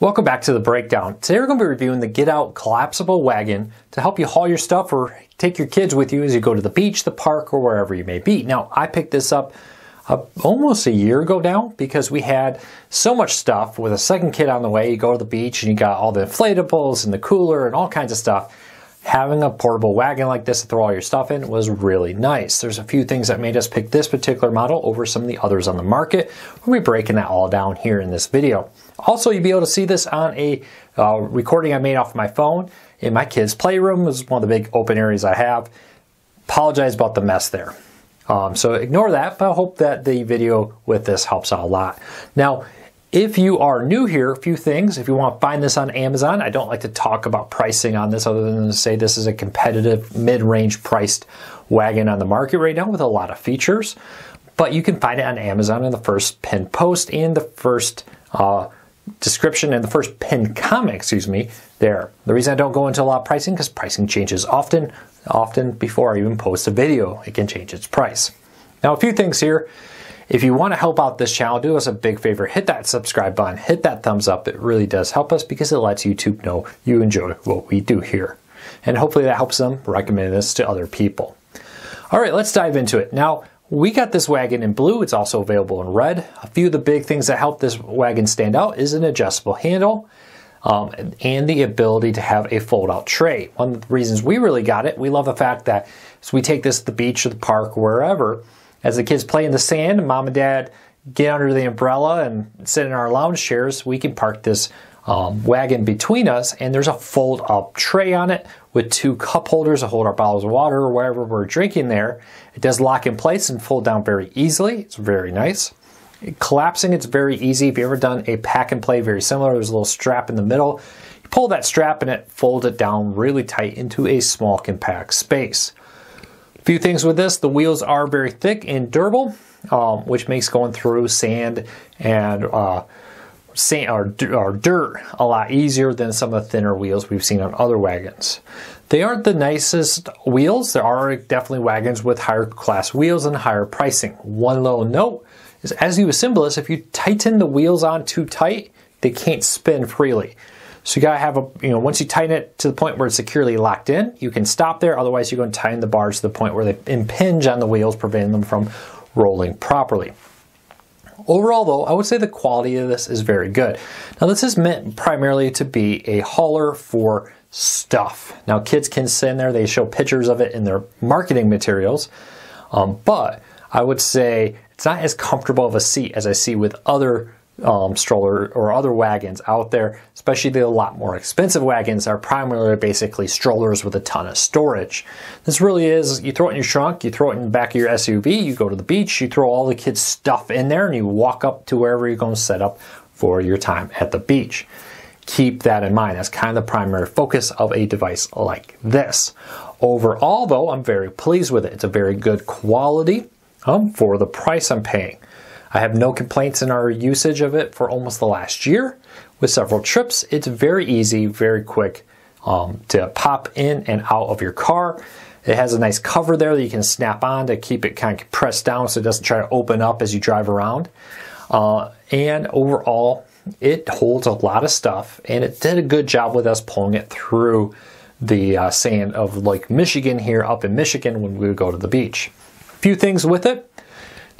Welcome back to the breakdown. Today we're going to be reviewing the Get Out collapsible wagon to help you haul your stuff or take your kids with you as you go to the beach, the park, or wherever you may be. Now, I picked this up uh, almost a year ago now because we had so much stuff with a second kid on the way. You go to the beach and you got all the inflatables and the cooler and all kinds of stuff. Having a portable wagon like this to throw all your stuff in was really nice. There's a few things that made us pick this particular model over some of the others on the market. We'll be breaking that all down here in this video. Also, you'll be able to see this on a uh, recording I made off my phone in my kids' playroom. This is one of the big open areas I have. Apologize about the mess there. Um, so ignore that, but I hope that the video with this helps out a lot. Now, if you are new here, a few things. If you want to find this on Amazon, I don't like to talk about pricing on this other than to say this is a competitive mid-range priced wagon on the market right now with a lot of features. But you can find it on Amazon in the first pinned post and the first uh, description and the first pinned comment, excuse me, there. The reason I don't go into a lot of pricing because pricing changes often. Often before I even post a video, it can change its price. Now, a few things here. If you want to help out this channel, do us a big favor. Hit that subscribe button, hit that thumbs up. It really does help us because it lets YouTube know you enjoy what we do here. And hopefully that helps them recommend this to other people. All right, let's dive into it. Now, we got this wagon in blue. It's also available in red. A few of the big things that help this wagon stand out is an adjustable handle um, and the ability to have a fold-out tray. One of the reasons we really got it, we love the fact that as we take this to the beach or the park or wherever, as the kids play in the sand, mom and dad get under the umbrella and sit in our lounge chairs, we can park this um, wagon between us, and there's a fold up tray on it with two cup holders to hold our bottles of water or whatever we're drinking there. It does lock in place and fold down very easily. It's very nice. Collapsing, it's very easy. If you've ever done a pack and play very similar, there's a little strap in the middle. You pull that strap and it folds it down really tight into a small compact space. Few things with this, the wheels are very thick and durable, um, which makes going through sand and uh, sand or, or dirt a lot easier than some of the thinner wheels we've seen on other wagons. They aren't the nicest wheels. There are definitely wagons with higher class wheels and higher pricing. One little note is as you assemble this, if you tighten the wheels on too tight, they can't spin freely. So you gotta have a, you know, once you tighten it to the point where it's securely locked in, you can stop there. Otherwise, you're to tighten the bars to the point where they impinge on the wheels, preventing them from rolling properly. Overall, though, I would say the quality of this is very good. Now, this is meant primarily to be a hauler for stuff. Now, kids can sit in there, they show pictures of it in their marketing materials, um, but I would say it's not as comfortable of a seat as I see with other um, stroller or other wagons out there, especially the a lot more expensive wagons are primarily basically strollers with a ton of storage. This really is, you throw it in your trunk, you throw it in the back of your SUV, you go to the beach, you throw all the kids' stuff in there and you walk up to wherever you're going to set up for your time at the beach. Keep that in mind. That's kind of the primary focus of a device like this. Overall, though, I'm very pleased with it. It's a very good quality um, for the price I'm paying. I have no complaints in our usage of it for almost the last year. With several trips, it's very easy, very quick um, to pop in and out of your car. It has a nice cover there that you can snap on to keep it kind of pressed down so it doesn't try to open up as you drive around. Uh, and overall, it holds a lot of stuff and it did a good job with us pulling it through the uh, sand of Lake Michigan here up in Michigan when we would go to the beach. A few things with it.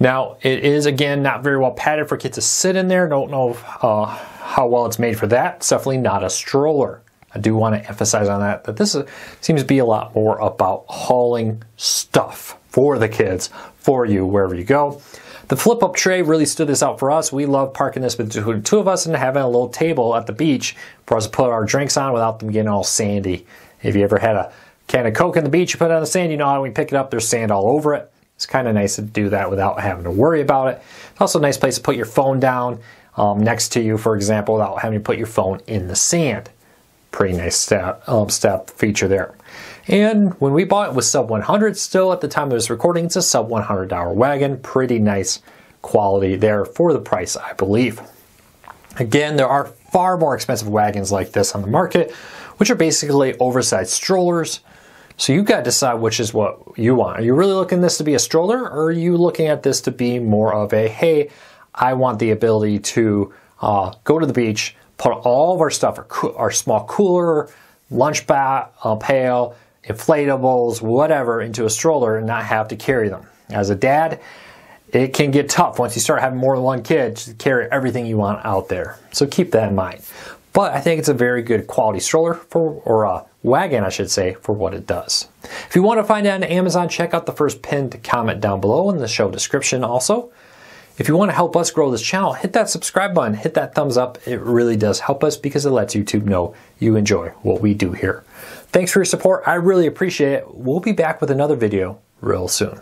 Now, it is, again, not very well padded for kids to sit in there. Don't know uh, how well it's made for that. It's definitely not a stroller. I do want to emphasize on that, that this is, seems to be a lot more about hauling stuff for the kids, for you, wherever you go. The flip-up tray really stood this out for us. We love parking this between two of us and having a little table at the beach for us to put our drinks on without them getting all sandy. If you ever had a can of Coke in the beach, you put it on the sand, you know how when pick it up, there's sand all over it. It's kind of nice to do that without having to worry about it. It's also a nice place to put your phone down um, next to you, for example, without having to put your phone in the sand. Pretty nice step, um, step feature there. And when we bought it was sub 100 still at the time of this recording, it's a sub $100 wagon. Pretty nice quality there for the price, I believe. Again, there are far more expensive wagons like this on the market, which are basically oversized strollers so you got to decide which is what you want. Are you really looking this to be a stroller or are you looking at this to be more of a, hey, I want the ability to uh, go to the beach, put all of our stuff, our, our small cooler, lunch bag, uh, pail, inflatables, whatever, into a stroller and not have to carry them. As a dad, it can get tough once you start having more than one kid to carry everything you want out there. So keep that in mind. But I think it's a very good quality stroller for, or a wagon, I should say, for what it does. If you want to find it on Amazon, check out the first pinned comment down below in the show description also. If you want to help us grow this channel, hit that subscribe button, hit that thumbs up. It really does help us because it lets YouTube know you enjoy what we do here. Thanks for your support. I really appreciate it. We'll be back with another video real soon.